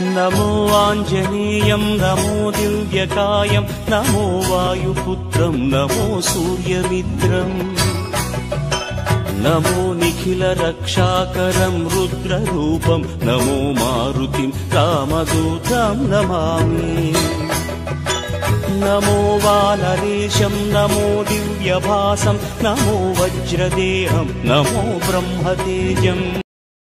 नमो आञ्जनेयं नमो दिव्यकायं नमो वायुपुत्रं नमो सूर्यमित्रम् नमो निखिलरक्षाकरं रुद्ररूपं नमो मारुतिं कामदूतं Namami. नमो वानरेशं नमो दिव्यभासं नमो वज्रदेहं नमो ब्रह्मतेजम्।